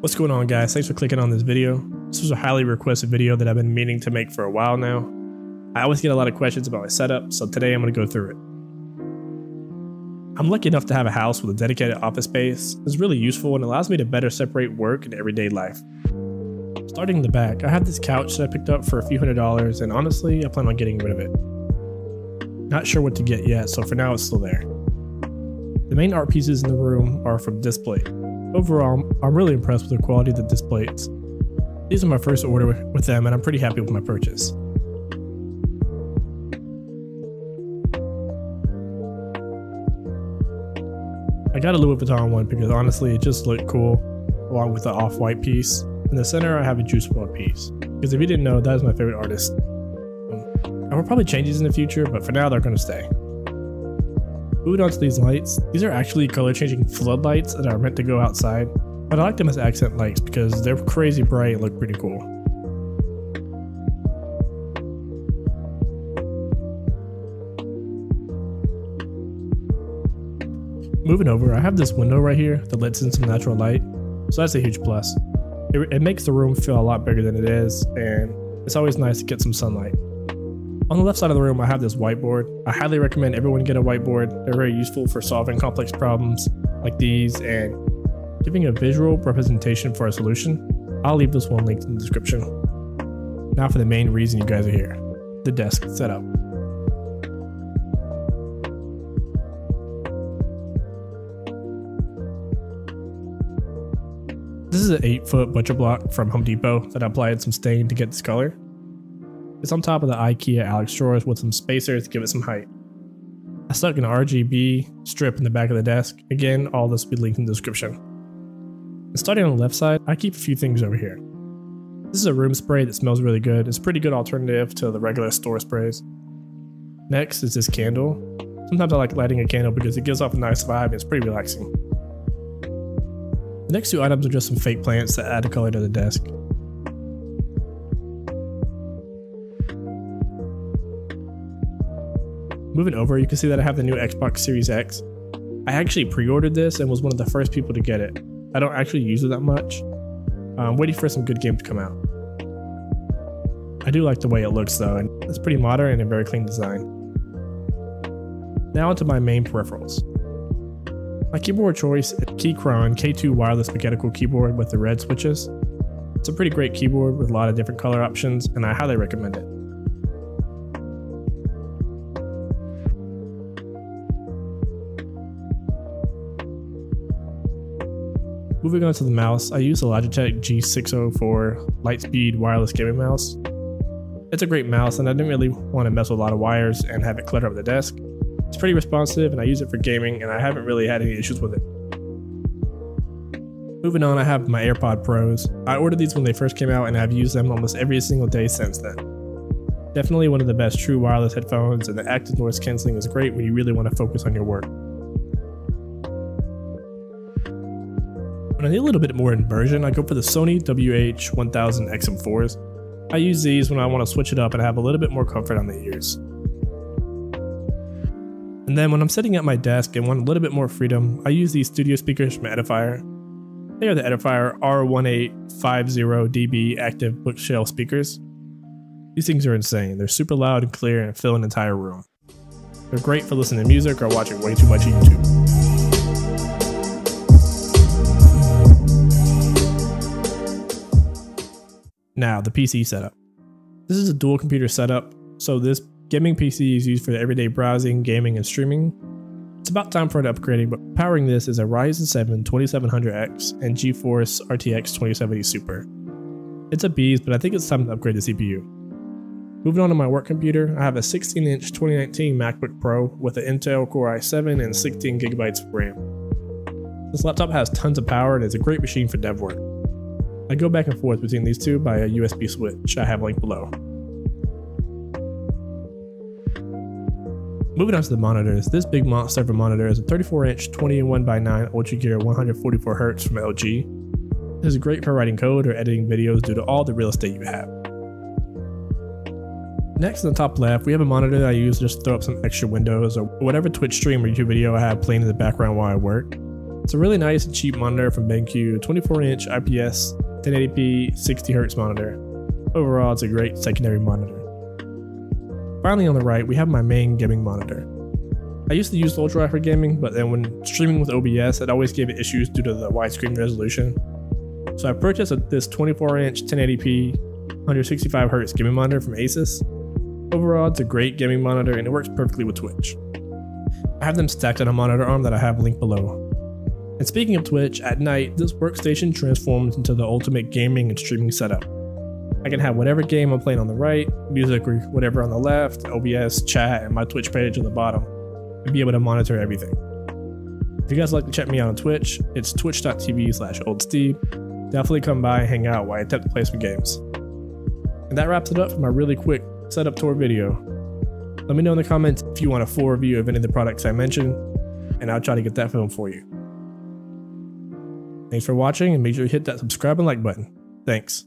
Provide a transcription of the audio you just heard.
What's going on guys? Thanks for clicking on this video. This was a highly requested video that I've been meaning to make for a while now. I always get a lot of questions about my setup, so today I'm going to go through it. I'm lucky enough to have a house with a dedicated office space. It's really useful and allows me to better separate work and everyday life. Starting in the back, I have this couch that I picked up for a few hundred dollars and honestly, I plan on getting rid of it. Not sure what to get yet, so for now it's still there. The main art pieces in the room are from Displate. Overall, I'm really impressed with the quality of the Displates. These are my first order with them and I'm pretty happy with my purchase. I got a Louis Vuitton one because honestly it just looked cool along with the off-white piece. In the center I have a Juice WRLD piece because if you didn't know that is my favorite artist. I will probably change these in the future but for now they're going to stay. Moving on to these lights, these are actually color changing floodlights that are meant to go outside, but I like them as accent lights because they're crazy bright and look pretty cool. Moving over, I have this window right here that lets in some natural light, so that's a huge plus. It, it makes the room feel a lot bigger than it is, and it's always nice to get some sunlight. On the left side of the room, I have this whiteboard. I highly recommend everyone get a whiteboard. They're very useful for solving complex problems like these and giving a visual representation for a solution. I'll leave this one linked in the description. Now for the main reason you guys are here, the desk setup. This is an 8 foot butcher block from Home Depot that I applied some stain to get this color. It's on top of the IKEA Alex drawers with some spacers to give it some height. I stuck an RGB strip in the back of the desk. Again, all this will be linked in the description. Starting on the left side, I keep a few things over here. This is a room spray that smells really good. It's a pretty good alternative to the regular store sprays. Next is this candle. Sometimes I like lighting a candle because it gives off a nice vibe and it's pretty relaxing. The next two items are just some fake plants that add a color to the desk. Moving over, you can see that I have the new Xbox Series X. I actually pre-ordered this and was one of the first people to get it. I don't actually use it that much. I'm waiting for some good game to come out. I do like the way it looks though, and it's pretty modern and a very clean design. Now onto my main peripherals. My keyboard choice is Keychron K2 wireless mechanical keyboard with the red switches. It's a pretty great keyboard with a lot of different color options and I highly recommend it. Moving on to the mouse, I use the Logitech G604 Lightspeed wireless gaming mouse. It's a great mouse and I didn't really want to mess with a lot of wires and have it clutter up the desk. It's pretty responsive and I use it for gaming and I haven't really had any issues with it. Moving on, I have my AirPod Pros. I ordered these when they first came out and I've used them almost every single day since then. Definitely one of the best true wireless headphones and the active noise cancelling is great when you really want to focus on your work. When I need a little bit more inversion, I go for the Sony WH-1000 XM4s. I use these when I want to switch it up and have a little bit more comfort on the ears. And then when I'm sitting at my desk and want a little bit more freedom, I use these studio speakers from Edifier. They are the Edifier R1850DB active bookshelf speakers. These things are insane. They're super loud and clear and fill an entire room. They're great for listening to music or watching way too much YouTube. Now, the PC setup. This is a dual computer setup, so this gaming PC is used for everyday browsing, gaming, and streaming. It's about time for an upgrading, but powering this is a Ryzen 7 2700X and GeForce RTX 2070 Super. It's a beast, but I think it's time to upgrade the CPU. Moving on to my work computer, I have a 16-inch 2019 MacBook Pro with an Intel Core i7 and 16GB of RAM. This laptop has tons of power and is a great machine for dev work. I go back and forth between these two by a USB switch I have linked below. Moving on to the monitors, this big monster monitor is a 34-inch 21x9 Ultra Gear 144Hz from LG. This is great for writing code or editing videos due to all the real estate you have. Next in the top left, we have a monitor that I use to just throw up some extra windows or whatever Twitch stream or YouTube video I have playing in the background while I work. It's a really nice and cheap monitor from BenQ, 24 inch IPS, 1080p, 60Hz monitor. Overall, it's a great secondary monitor. Finally on the right, we have my main gaming monitor. I used to use Ultra for gaming, but then when streaming with OBS, it always gave it issues due to the widescreen resolution. So I purchased this 24 inch 1080p 165Hz gaming monitor from Asus. Overall, it's a great gaming monitor and it works perfectly with Twitch. I have them stacked on a monitor arm that I have linked below. And speaking of Twitch, at night, this workstation transforms into the ultimate gaming and streaming setup. I can have whatever game I'm playing on the right, music or whatever on the left, OBS, chat, and my Twitch page on the bottom, and be able to monitor everything. If you guys like to check me out on Twitch, it's twitch.tv slash oldstebe. Definitely come by and hang out while I attempt to play some games. And that wraps it up for my really quick setup tour video. Let me know in the comments if you want a full review of any of the products I mentioned, and I'll try to get that film for you. Thanks for watching and make sure you hit that subscribe and like button. Thanks.